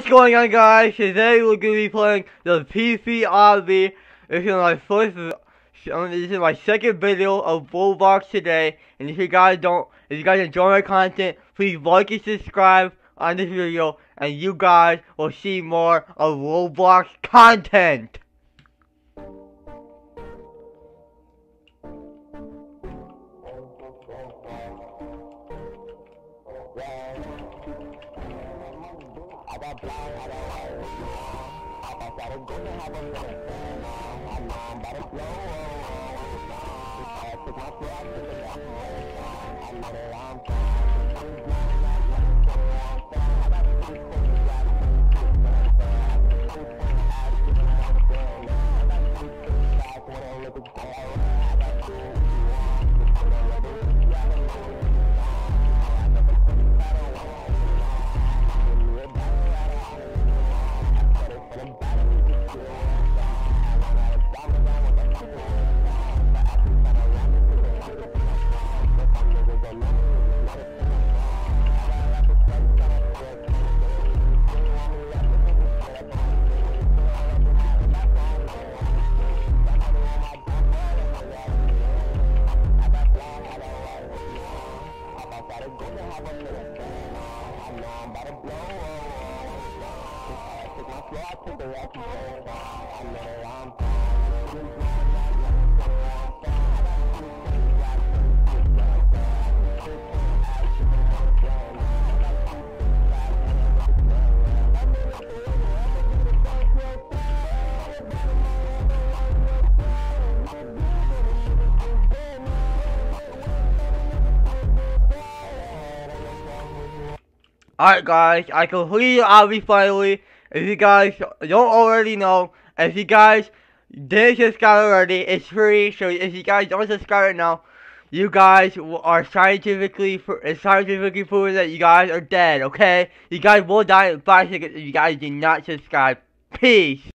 What's going on guys? Today we're going to be playing the PC Obby. This is my first, um, this is my second video of Roblox today. And if you guys don't, if you guys enjoy my content, please like and subscribe on this video. And you guys will see more of Roblox content. Got blind, I gonna know I'm about to blow. I took my flight to the back. I know that I'm Alright guys, I completed Obby finally. If you guys don't already know, if you guys didn't subscribe already, it's free. So if you guys don't subscribe right now, you guys are scientifically it's scientifically proven that you guys are dead. Okay, you guys will die in five seconds if you guys do not subscribe. Peace.